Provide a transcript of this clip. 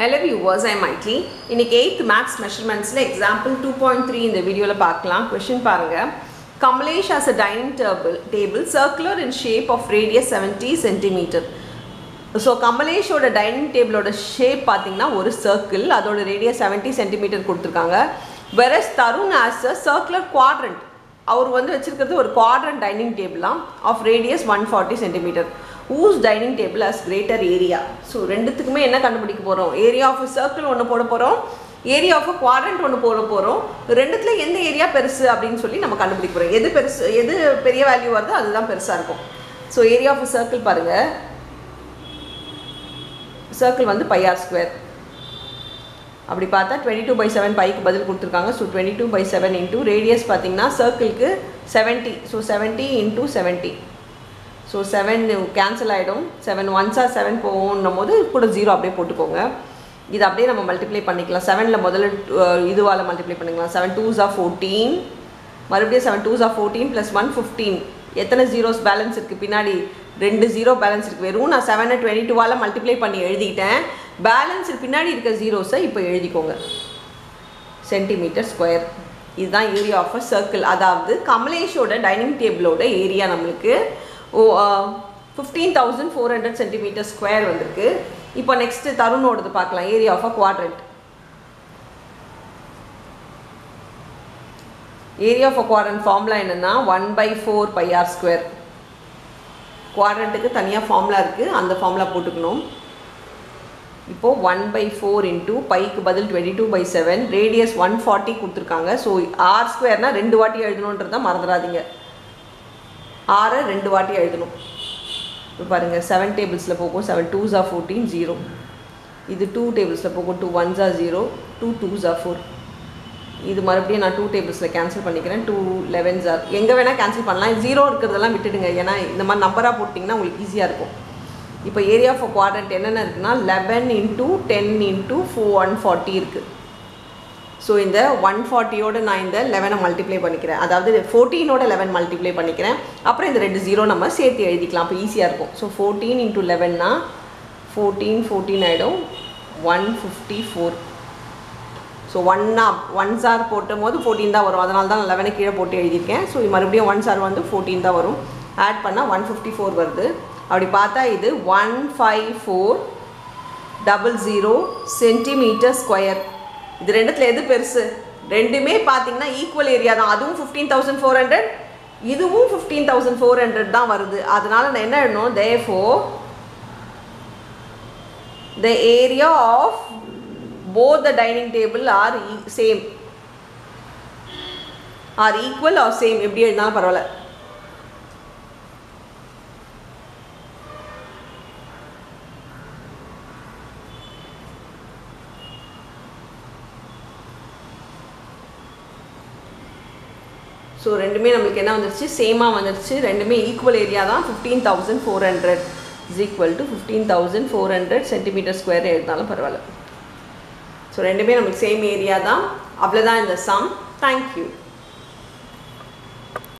Hello viewers ஐ மைட்லி இன்னைக்கு எயித் மேக்ஸ் மெஷர்மெண்ட்ஸில் எக்ஸாம்பிள் டூ பாயிண்ட் த்ரீ இந்த வீடியோவில் பார்க்கலாம். கொஷின் பாருங்கள் Kamlesh has a dining table table circular in shape of radius seventy centimetre so கமலேஷோட dining டேபிளோட ஷேப் பார்த்தீங்கன்னா ஒரு சர்க்கிள் அதோட ரேடியஸ் செவன்ட்டி சென்டிமீட்டர் கொடுத்துருக்காங்க. Whereas Tarun has a circular quadrant அவர் வந்து வச்சுருக்கிறது ஒரு quadrant dining டேபிளாம் of radius one forty centimetre whose dining table has greater area so ரெண்டுத்துக்குமே என்ன கண்டுபிடிக்க போகிறோம் ஏரியா ஆஃப் சர்க்கிள் ஒன்று போட போகிறோம் ஏரியா ஆஃப் குவாரண்ட் ஒன்று போட போகிறோம் ரெண்டுத்துல எந்த ஏரியா பெருசு அப்படின்னு சொல்லி நம்ம கண்டுபிடிக்க போகிறோம் எது பெருசு எது பெரிய வேல்யூ வருதோ அதுதான் பெருசாக இருக்கும். ஸோ ஏரியா ஆஃப் சர்க்கிள் பாருங்கள் சர்க்கிள் வந்து பையார் ஸ்கொயர் அப்படி பார்த்தா டுவெண்ட்டி டூ பை செவன் பைக்கு பதில் கொடுத்துருக்காங்க. So twenty two by seven into radius பார்த்தீங்கன்னா சர்க்கிளுக்கு seventy so seventy into seventy so seven cancel ஆகிடும் செவன் ஒன்ஸாக செவன் போகணும் போது கூட ஜீரோ அப்படியே போட்டுக்கோங்க. இது அப்படியே நம்ம மல்டிப்ளை பண்ணிக்கலாம். செவனில் முதல்ல இதுவால் மல்டிப்ளை பண்ணிக்கலாம். செவன் டூஸ் ஆஃப் ஃபோர்டீன் மறுபடியும் seven two of fourteen plus one fifteen எத்தனை ஜீரோஸ் பேலன்ஸ் இருக்குது பின்னாடி ரெண்டு ஜீரோ பேலன்ஸ் இருக்குது வெறும் நான் செவனை டுவெண்ட்டி டூவால் மல்டிப்ளை பண்ணி எழுதிட்டேன். பேலன்ஸ் பின்னாடி இருக்க ஜீரோஸை இப்போ எழுதிக்கோங்க. சென்டிமீட்டர் ஸ்கொயர் இதுதான் ஏரியா ஆஃப் அ சர்க்கிள் அதாவது கமலேஷோட டைனிங் டேபிளோட ஏரியா நம்மளுக்கு ஓ fifteen thousand four hundred centimetre square வந்திருக்கு. இப்போ நெக்ஸ்ட்டு தருணோடது பார்க்கலாம். Area of a quadrant area of a quadrant formula என்னென்னா one by four pi r square குவாட்ரண்ட்டுக்கு தனியாக ஃபார்முலா இருக்குது அந்த ஃபார்முலா போட்டுக்கணும். இப்போது ஒன் பை ஃபோர் இன்ட்டு பைக்கு பதில் twenty two by seven radius one forty கொடுத்துருக்காங்க ஸோ ஆர் ஸ்கொயர்னால் ரெண்டு வாட்டி எழுதணுன்றதை மறந்துடாதீங்க. ஆறை ரெண்டு வாட்டி எழுதணும் இப்போ பாருங்கள் செவன் டேபிள்ஸில் போகும். Seven twos are fourteen zero இது டூ டேபிள்ஸில் போகும். Two ones are zero two twos are four இது மறுபடியும் நான் டூ டேபிள்ஸில் கேன்சல் பண்ணிக்கிறேன். டூ லெவன்ஸ் ஆர் எங்கே வேணால் கேன்சல் பண்ணலாம். ஜீரோ இருக்கிறதெல்லாம் விட்டுடுங்க. ஏன்னா இந்த மாதிரி நம்பராக போட்டிங்கன்னா உங்களுக்கு ஈஸியாக இருக்கும். இப்போ ஏரியா ஆஃப் குவாட்ரண்ட் என்னென்ன இருக்குன்னா eleven into ten into four one forty இருக்குது ஸோ இந்த ஒன் ஃபார்ட்டியோட நான் இந்த லெவனை மல்டிப்ளை பண்ணிக்கிறேன். அதாவது ஃபோர்டீனோட லெவன் மல்டிப்ளை பண்ணிக்கிறேன். அப்புறம் இந்த ரெண்டு ஜீரோ நம்ம சேர்த்து எழுதிக்கலாம். அப்போ ஈஸியாக இருக்கும். ஸோ ஃபோர்டீன் இன்ட்டு லெவன்னா ஃபோர்டீன் ஃபோர்டீன் ஆகிடும் ஒன் ஃபிஃப்டி ஃபோர் ஸோ ஒன்னா ஒன் சார் போட்டும் போது ஃபோர்டீன் தான் வரும். அதனால தான் லெவனை கீழே போட்டு எழுதியிருக்கேன். ஸோ மறுபடியும் ஒன் சார் வந்து ஃபோர்டீன் தான் வரும். ஆட் பண்ணால் ஒன் ஃபிஃப்டி ஃபோர் வருது. அப்படி பார்த்தா இது one five four double zero centimetre square இது ரெண்டுத்தில் எது பெருசு? ரெண்டுமே பார்த்தீங்கன்னா ஈக்குவல் ஏரியா தான். அதுவும் ஃபிஃப்டீன் தௌசண்ட் ஃபோர் ஹண்ட்ரட் இதுவும் ஃபிஃப்டீன் தௌசண்ட் ஃபோர் ஹண்ட்ரட் தான் வருது. அதனால நான் என்ன எழுதணும் therefore the area of both the dining table are same or equal or same எப்படி எழுதினாலும் பரவாயில்ல. ஸோ ரெண்டுமே நம்மளுக்கு என்ன வந்துருச்சு? சேமாக வந்துருச்சு. ரெண்டுமே ஈக்குவல் ஏரியா தான். Fifteen thousand four hundred is equal to fifteen thousand four hundred centimetre square இருந்தாலும் பரவாயில்ல. ஸோ ரெண்டுமே நம்மளுக்கு சேம் ஏரியா தான். அவ்வளோதான் இந்த சம் தேங்க்யூ